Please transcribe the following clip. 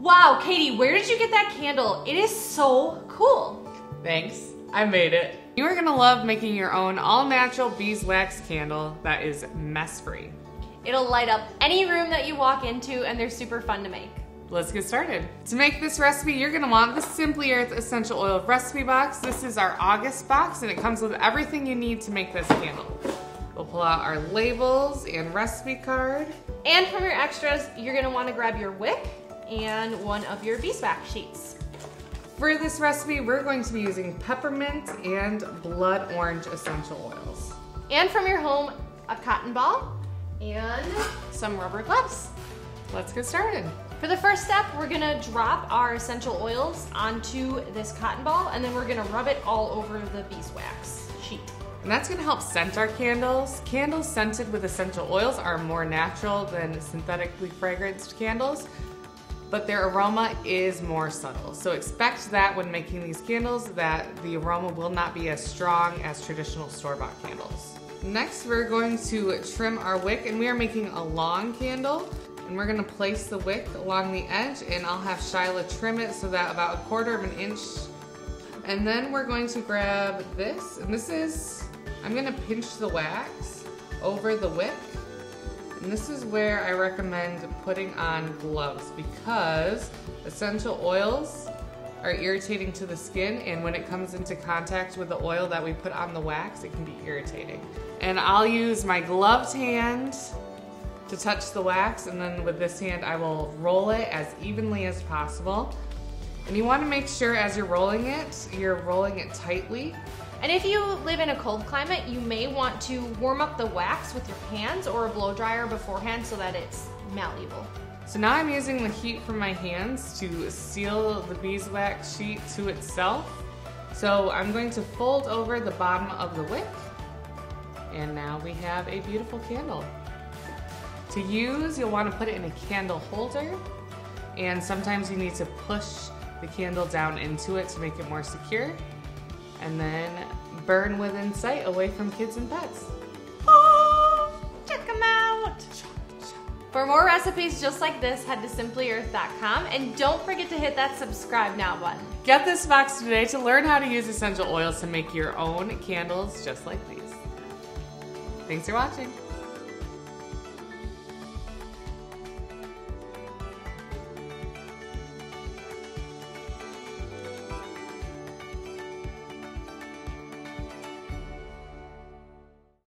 Wow, Katie, where did you get that candle? It is so cool. Thanks, I made it. You are gonna love making your own all natural beeswax candle that is mess free. It'll light up any room that you walk into and they're super fun to make. Let's get started. To make this recipe, you're gonna want the Simply Earth Essential Oil Recipe Box. This is our August box and it comes with everything you need to make this candle. We'll pull out our labels and recipe card. And from your extras, you're gonna wanna grab your wick and one of your beeswax sheets. For this recipe, we're going to be using peppermint and blood orange essential oils. And from your home, a cotton ball and some rubber gloves. Let's get started. For the first step, we're gonna drop our essential oils onto this cotton ball and then we're gonna rub it all over the beeswax sheet. And that's gonna help scent our candles. Candles scented with essential oils are more natural than synthetically fragranced candles, but their aroma is more subtle. So expect that when making these candles that the aroma will not be as strong as traditional store-bought candles. Next, we're going to trim our wick and we are making a long candle and we're gonna place the wick along the edge and I'll have Shyla trim it so that about a quarter of an inch. And then we're going to grab this and this is, I'm gonna pinch the wax over the wick and this is where I recommend putting on gloves because essential oils are irritating to the skin and when it comes into contact with the oil that we put on the wax, it can be irritating. And I'll use my gloved hand to touch the wax and then with this hand I will roll it as evenly as possible. And you wanna make sure as you're rolling it, you're rolling it tightly and if you live in a cold climate, you may want to warm up the wax with your hands or a blow dryer beforehand so that it's malleable. So now I'm using the heat from my hands to seal the beeswax sheet to itself. So I'm going to fold over the bottom of the wick and now we have a beautiful candle. To use, you'll want to put it in a candle holder and sometimes you need to push the candle down into it to make it more secure and then burn within sight away from kids and pets. Oh, check them out. For more recipes just like this, head to simplyearth.com and don't forget to hit that subscribe now button. Get this box today to learn how to use essential oils to make your own candles just like these. Thanks for watching.